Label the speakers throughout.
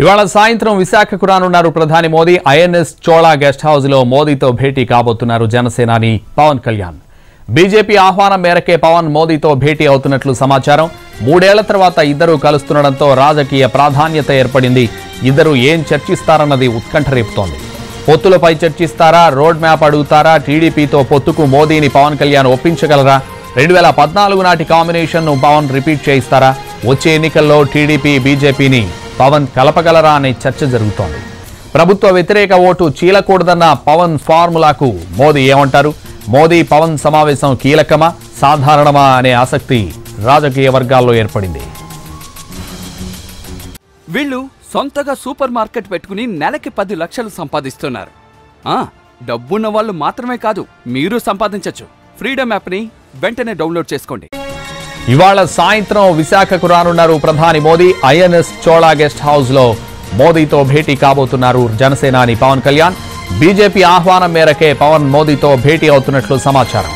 Speaker 1: ఇవాళ సాయంత్రం విశాఖకు రానున్నారు ప్రధాని మోదీ. ఐఎన్ఎస్ చోళా గెస్ట్ హౌస్లో మోదీతో భేటీ కాబోతున్నారు జనసేనాని పవన్ కళ్యాణ్. బీజేపీ ఆహ్వానం మేరకే పవన్ మోదీతో భేటీ అవుతున్నట్లు సమాచారం. మూడేళ్ళ తర్వాత ఇద్దరు కలుస్తుండడంతో రాజకీయ ప్రాధాన్యత ఏర్పడింది. ఇద్దరు ఏం చర్చిస్తారన్నది ఉత్కంఠ రేపుతోంది. పొత్తులపై చర్చిస్తారా? రోడ్ మ్యాప్ అడుగుతారా? టీడీపీతో పొత్తుకు మోదీని పవన్ కళ్యాణ్ ఒప్పించగలరా? రెండు వేల పద్నాలుగు నాటి కాంబినేషన్ను పవన్ రిపీట్ చేయిస్తారా? వచ్చే ఎన్నికల్లో టీడీపీ బీజేపీని పవన్ కలపగలరా అనే చర్చ జరుగుతోంది. ప్రభుత్వ వ్యతిరేక ఓటు చీలకూడదన్న పవన్ ఫార్ములాకు మోదీ ఏమంటారు? మోదీ పవన్ సమావేశం కీలకమా? సాధారణమా అనే ఆసక్తి రాజకీయ వర్గాల్లో ఏర్పడింది.
Speaker 2: వీళ్ళు సొంతగా సూపర్ మార్కెట్ పెట్టుకుని నెలకి పది లక్షలు సంపాదిస్తున్నారు. ఆ డబ్బున్న వాళ్ళు మాత్రమే కాదు మీరు సంపాదించవచ్చు ఫ్రీడమ్ యాప్ని వెంటనే డౌన్లోడ్ చేసుకోండి.
Speaker 1: ఇవాళ సాయంత్రం విశాఖకు రానున్నారు ప్రధాని మోదీ. ఐఎన్ఎస్ చోళా గెస్ట్ హౌస్లో మోదీతో భేటీ కాబోతున్నారు జనసేనాని పవన్ కళ్యాణ్. బీజేపీ ఆహ్వానం మేరకే పవన్ మోదీతో భేటీ అవుతున్నట్లు సమాచారం.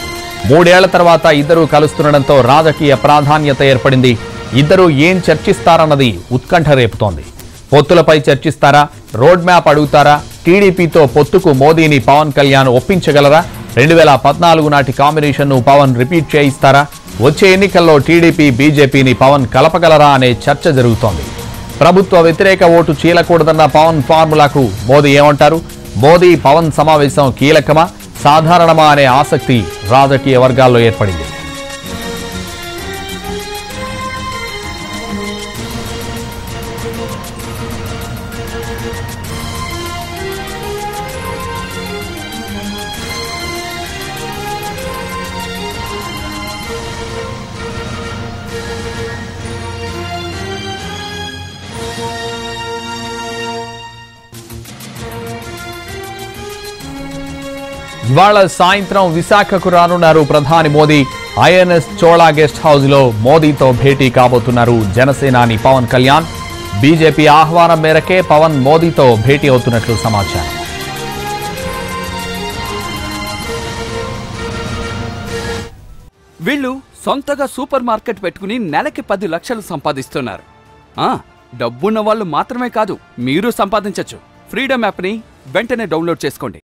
Speaker 1: మూడేళ్ళ తర్వాత ఇద్దరూ కలుస్తుండడంతో రాజకీయ ప్రాధాన్యత ఏర్పడింది. ఇద్దరూ ఏం చర్చిస్తారన్నది ఉత్కంఠ రేపుతోంది. పొత్తులపై చర్చిస్తారా? రోడ్ మ్యాప్ అడుగుతారా? టీడీపీతో పొత్తుకు మోదీని పవన్ కళ్యాణ్ ఒప్పించగలరా? రెండు వేల పద్నాలుగు నాటి కాంబినేషన్ను పవన్ రిపీట్ చేయిస్తారా? వచ్చే ఎన్నికల్లో టీడీపీ బీజేపీని పవన్ కలపగలరా అనే చర్చ జరుగుతోంది. ప్రభుత్వ వ్యతిరేక ఓటు చీలకూడదన్న పవన్ ఫార్ములాకు మోదీ ఏమంటారు? మోదీ పవన్ సమావేశం కీలకమా? సాధారణమా అనే ఆసక్తి రాజకీయ వర్గాల్లో ఏర్పడింది. ఇవాళ సాయంత్రం విశాఖకు రానున్నారు ప్రధాని మోదీ. ఐఎన్ఎస్ చోళా గెస్ట్ హౌస్లో మోదీతో భేటీ కాబోతున్నారు జనసేనాని పవన్ కళ్యాణ్. బీజేపీ ఆహ్వానం మేరకే పవన్ మోదీతో భేటీ అవుతున్నట్లు సమాచారం.
Speaker 2: వీళ్ళు సొంతగా సూపర్ మార్కెట్ పెట్టుకుని నెలకి పది లక్షలు సంపాదిస్తున్నారు. డబ్బున్న వాళ్ళు మాత్రమే కాదు మీరు సంపాదించవచ్చు ఫ్రీడమ్ యాప్ని వెంటనే డౌన్లోడ్ చేసుకోండి.